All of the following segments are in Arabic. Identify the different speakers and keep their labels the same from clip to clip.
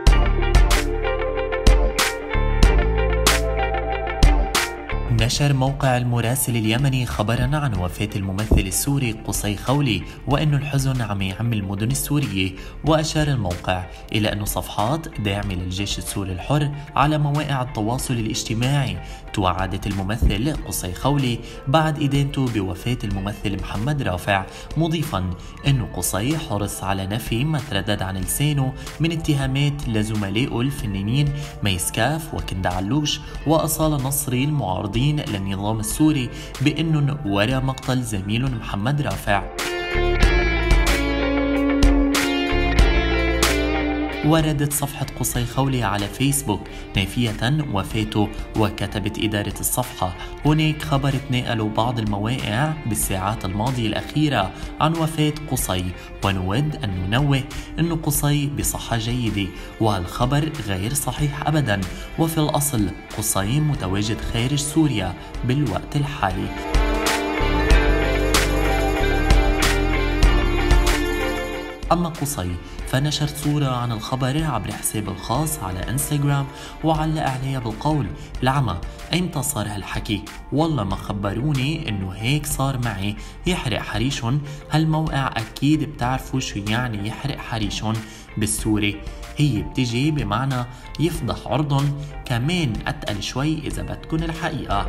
Speaker 1: you نشر موقع المراسل اليمني خبرا عن وفاة الممثل السوري قصي خولي وأن الحزن عم يعم المدن السورية وأشار الموقع إلى أن صفحات داعم للجيش السوري الحر على مواقع التواصل الاجتماعي توعدت الممثل قصي خولي بعد إدانته بوفاة الممثل محمد رافع مضيفا أن قصي حرص على نفي ما تردد عن لسانه من اتهامات لزملائه الفنانين ميسكاف وكند علوش وأصالة نصري المعارضين للنظام السوري بأنهم وراء مقتل زميلهم محمد رافع. وردت صفحة قصي خولي على فيسبوك نافية وفاته وكتبت إدارة الصفحة. هناك خبر تناقلوا بعض المواقع بالساعات الماضية الأخيرة عن وفاة قصي ونود أن ننوه أن قصي بصحة جيدة وهالخبر غير صحيح أبدا. وفي الأصل قصي متواجد خارج سوريا بالوقت الحالي. أما قصي فنشر صورة عن الخبر عبر حسابه الخاص على إنستغرام وعلق عليها بالقول العمى ايمتى صار هالحكي؟ والله ما خبروني إنه هيك صار معي. يحرق حريشن هالموقع أكيد بتعرفوا شو يعني يحرق حريشن بالسوري. هي بتجي بمعنى يفضح عرضهم. كمان أتقل شوي إذا بدكن الحقيقة.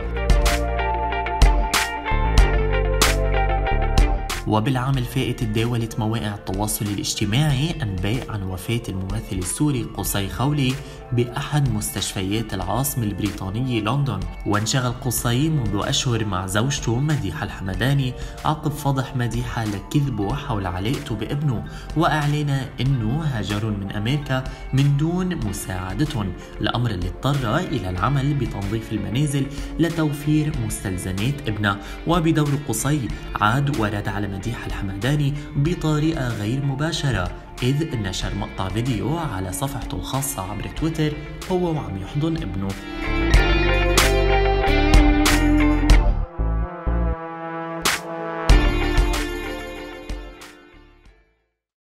Speaker 1: وبالعام الفائت تداولت مواقع التواصل الاجتماعي أنباء عن وفاة الممثل السوري قصي خولي بأحد مستشفيات العاصمة البريطانية لندن. وانشغل قصي منذ أشهر مع زوجته مديحة الحمداني عقب فضح مديحة لكذبه حول علاقته بابنه وأعلن أنه هاجرون من أمريكا من دون مساعدتهم الأمر اللي اضطر إلى العمل بتنظيف المنازل لتوفير مستلزمات ابنه. وبدور قصي عاد ورد على مديحة الحمداني بطريقة غير مباشرة إذ نشر مقطع فيديو على صفحته الخاصة عبر تويتر هو وعم يحضن ابنه.